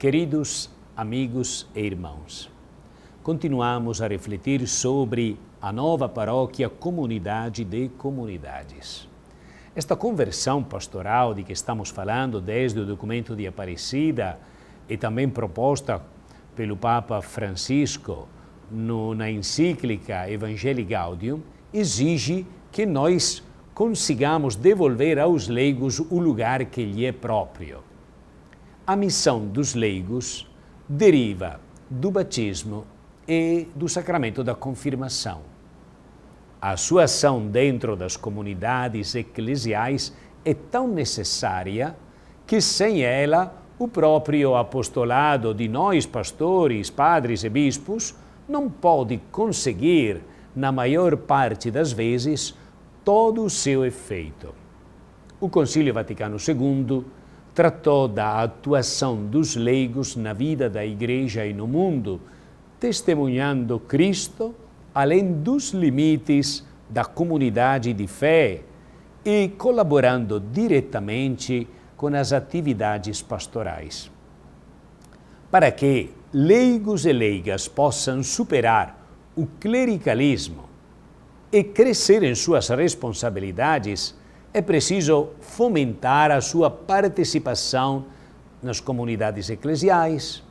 Queridos amigos e irmãos, continuamos a refletir sobre a nova paróquia Comunidade de Comunidades. Esta conversão pastoral de que estamos falando desde o documento de Aparecida e também proposta pelo Papa Francisco no, na encíclica Evangelii Gaudium, exige que nós consigamos devolver aos leigos o lugar que lhe é próprio a missão dos leigos deriva do batismo e do sacramento da confirmação. A sua ação dentro das comunidades eclesiais é tão necessária que sem ela o próprio apostolado de nós, pastores, padres e bispos, não pode conseguir, na maior parte das vezes, todo o seu efeito. O Concílio Vaticano II tratou da atuação dos leigos na vida da Igreja e no mundo, testemunhando Cristo além dos limites da comunidade de fé e colaborando diretamente com as atividades pastorais. Para que leigos e leigas possam superar o clericalismo e crescer em suas responsabilidades, é preciso fomentar a sua participação nas comunidades eclesiais,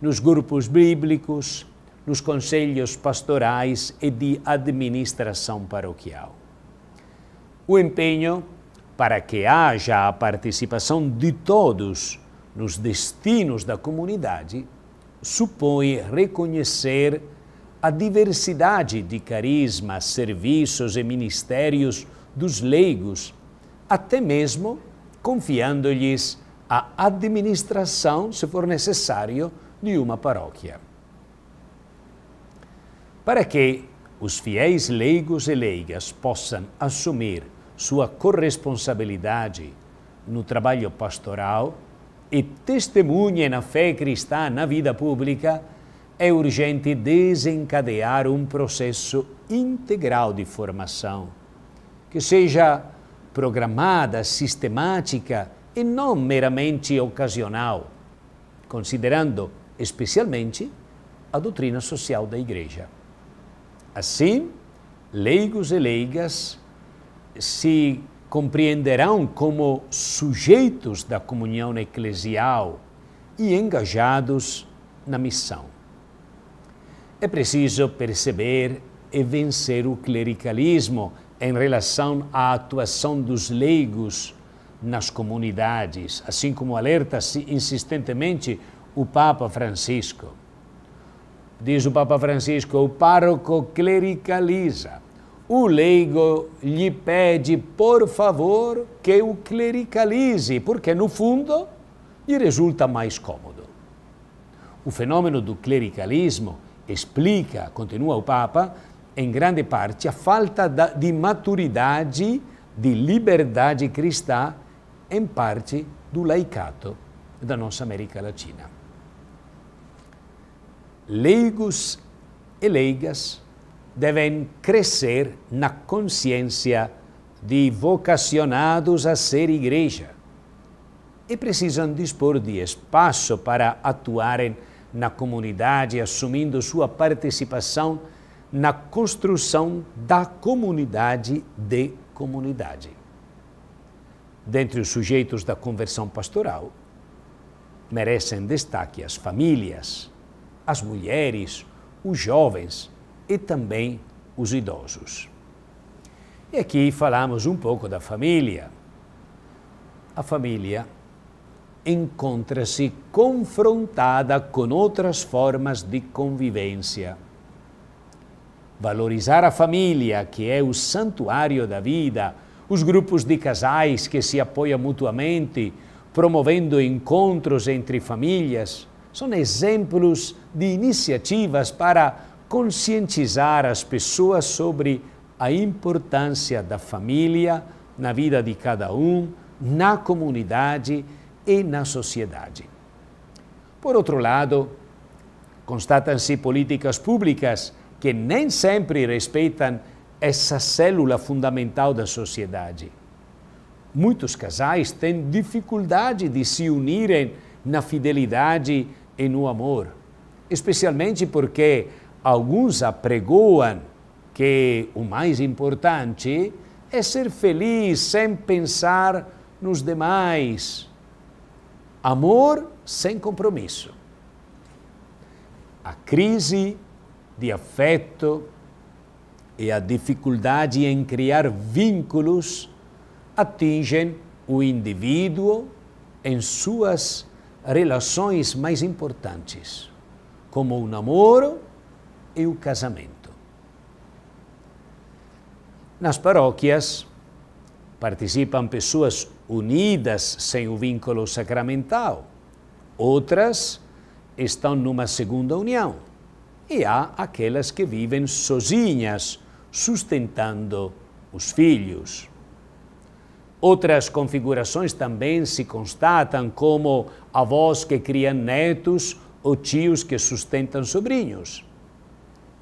nos grupos bíblicos, nos conselhos pastorais e de administração paroquial. O empenho para que haja a participação de todos nos destinos da comunidade supõe reconhecer a diversidade de carismas, serviços e ministérios dos leigos, até mesmo confiando-lhes a administração, se for necessário, de uma paróquia. Para que os fiéis leigos e leigas possam assumir sua corresponsabilidade no trabalho pastoral e testemunhem a fé cristã na vida pública, é urgente desencadear um processo integral de formação que seja programada, sistemática e não meramente ocasional, considerando especialmente a doutrina social da Igreja. Assim, leigos e leigas se compreenderão como sujeitos da comunhão eclesial e engajados na missão. É preciso perceber e vencer o clericalismo em relação à atuação dos leigos nas comunidades, assim como alerta insistentemente o Papa Francisco. Diz o Papa Francisco: o pároco clericaliza. O leigo lhe pede, por favor, que o clericalize, porque no fundo lhe resulta mais cômodo. O fenômeno do clericalismo explica, continua o Papa, em grande parte, a falta de maturidade, de liberdade cristã, em parte do laicato da nossa América Latina. Leigos e leigas devem crescer na consciência de vocacionados a ser igreja e precisam dispor de espaço para atuarem na comunidade, assumindo sua participação na construção da comunidade de comunidade. Dentre os sujeitos da conversão pastoral, merecem destaque as famílias, as mulheres, os jovens e também os idosos. E aqui falamos um pouco da família. A família encontra-se confrontada com outras formas de convivência valorizar a família, que é o santuário da vida, os grupos de casais que se apoiam mutuamente, promovendo encontros entre famílias, são exemplos de iniciativas para conscientizar as pessoas sobre a importância da família na vida de cada um, na comunidade e na sociedade. Por outro lado, constatam-se políticas públicas que nem sempre respeitam essa célula fundamental da sociedade. Muitos casais têm dificuldade de se unirem na fidelidade e no amor, especialmente porque alguns apregoam que o mais importante é ser feliz sem pensar nos demais. Amor sem compromisso. A crise de afeto e a dificuldade em criar vínculos atingem o indivíduo em suas relações mais importantes, como o namoro e o casamento. Nas paróquias participam pessoas unidas sem o vínculo sacramental, outras estão numa segunda união e há aquelas que vivem sozinhas, sustentando os filhos. Outras configurações também se constatam, como avós que criam netos ou tios que sustentam sobrinhos.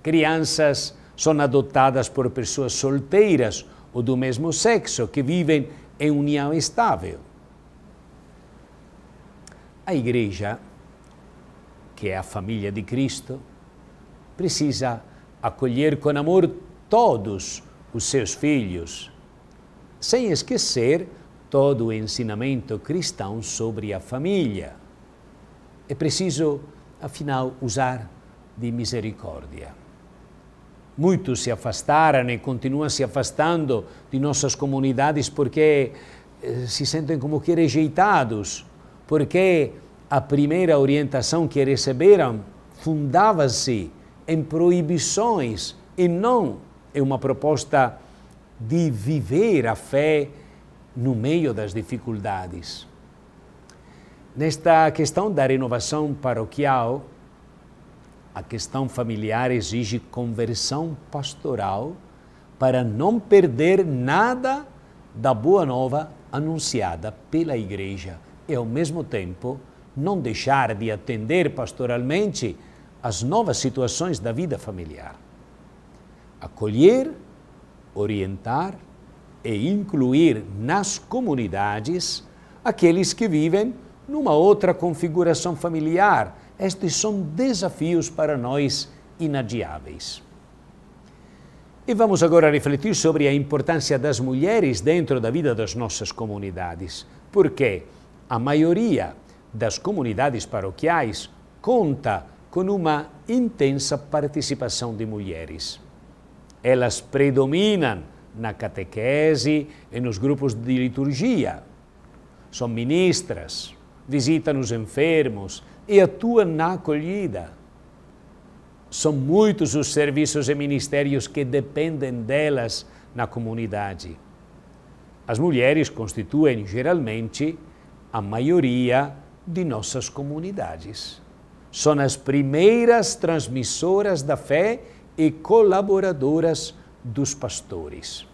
Crianças são adotadas por pessoas solteiras ou do mesmo sexo que vivem em união estável. A Igreja, que é a família de Cristo, precisa acolher com amor todos os seus filhos, sem esquecer todo o ensinamento cristão sobre a família. É preciso, afinal, usar de misericórdia. Muitos se afastaram e continuam se afastando de nossas comunidades porque eh, se sentem como que rejeitados, porque a primeira orientação que receberam fundava-se em proibições e não em uma proposta de viver a fé no meio das dificuldades. Nesta questão da renovação paroquial, a questão familiar exige conversão pastoral para não perder nada da boa nova anunciada pela Igreja e, ao mesmo tempo, não deixar de atender pastoralmente as novas situações da vida familiar. Acolher, orientar e incluir nas comunidades aqueles que vivem numa outra configuração familiar. Estes são desafios para nós inadiáveis. E vamos agora refletir sobre a importância das mulheres dentro da vida das nossas comunidades, porque a maioria das comunidades paroquiais conta com uma intensa participação de mulheres. Elas predominam na catequese e nos grupos de liturgia. São ministras, visitam os enfermos e atuam na acolhida. São muitos os serviços e ministérios que dependem delas na comunidade. As mulheres constituem geralmente a maioria de nossas comunidades são as primeiras transmissoras da fé e colaboradoras dos pastores.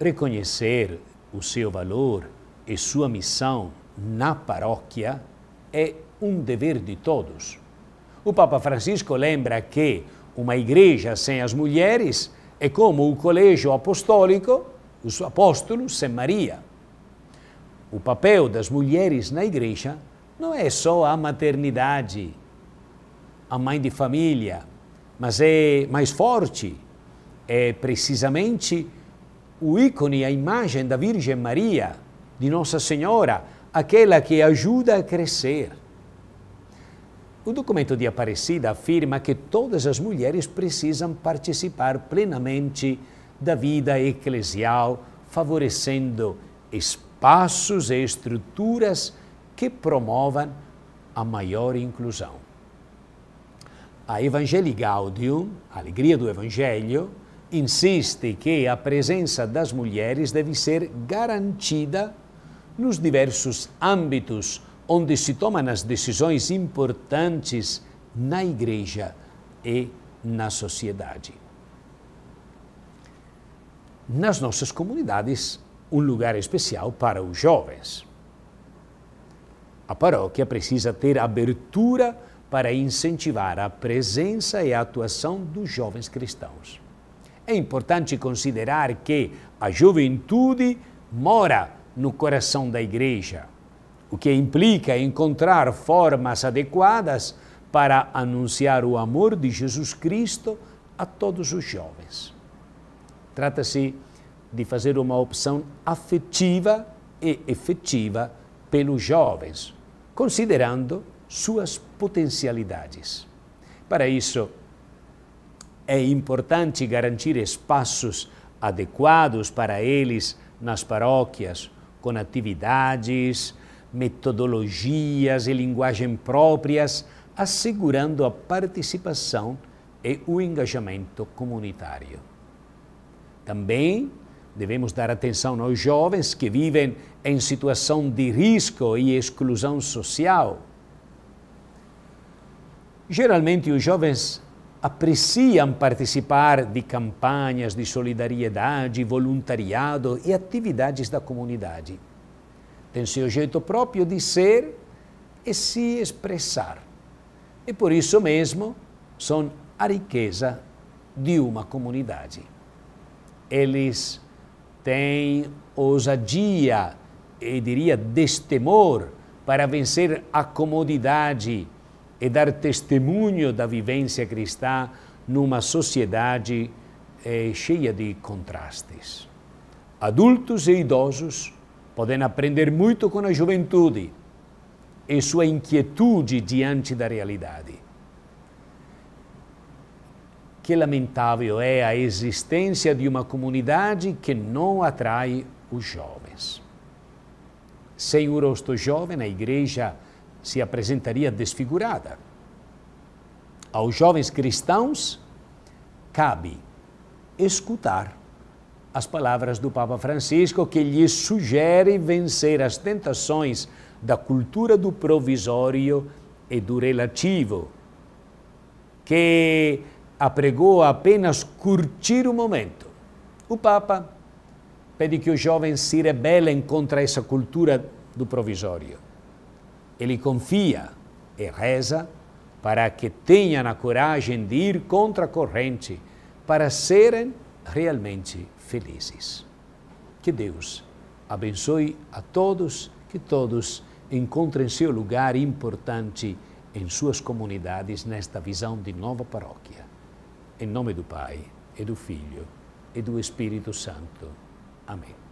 Reconhecer o seu valor e sua missão na paróquia é um dever de todos. O Papa Francisco lembra que uma igreja sem as mulheres é como o colégio apostólico, os apóstolos sem Maria. O papel das mulheres na igreja não é só a maternidade, a mãe de família, mas é mais forte. É precisamente o ícone, a imagem da Virgem Maria, de Nossa Senhora, aquela que ajuda a crescer. O documento de Aparecida afirma que todas as mulheres precisam participar plenamente da vida eclesial, favorecendo espaços e estruturas que promovam a maior inclusão. A Evangelii Gaudium, alegria do Evangelho, insiste que a presença das mulheres deve ser garantida nos diversos âmbitos onde se tomam as decisões importantes na igreja e na sociedade. Nas nossas comunidades, um lugar especial para os jovens. A paróquia precisa ter abertura para incentivar a presença e a atuação dos jovens cristãos. É importante considerar que a juventude mora no coração da igreja. o que implica encontrar formas adequadas para anunciar o amor de Jesus Cristo a todos os jovens. Trata-se de fazer uma opção afetiva e efetiva pelos jovens, considerando suas potencialidades. Para isso, é importante garantir espaços adequados para eles nas paróquias, com atividades, metodologias e linguagem próprias, assegurando a participação e o engajamento comunitário. Também devemos dar atenção aos jovens que vivem em situação de risco e exclusão social. Geralmente, os jovens apreciam participar de campanhas de solidariedade, voluntariado e atividades da comunidade. Tem seu jeito próprio de ser e se expressar. E por isso mesmo são a riqueza de uma comunidade. Eles têm ousadia e diria destemor para vencer a comodidade e dar testemunho da vivência cristã numa sociedade eh, cheia de contrastes. Adultos e idosos podem aprender muito com a juventude e sua inquietude diante da realidade. Que lamentável é a existência de uma comunidade que não atrai os jovens. Sem o rosto jovem, a igreja se apresentaria desfigurada. Aos jovens cristãos, cabe escutar as palavras do Papa Francisco, que lhes sugere vencer as tentações da cultura do provisório e do relativo, que apregou apenas curtir o momento. O Papa pede que os jovens se rebelem contra essa cultura do provisório ele confia e reza para que tenham a coragem de ir contra a corrente, para serem realmente felizes. Que Deus abençoe a todos, que todos encontrem seu lugar importante em suas comunidades nesta visão de nova paróquia. Em nome do Pai, e do Filho, e do Espírito Santo. Amém.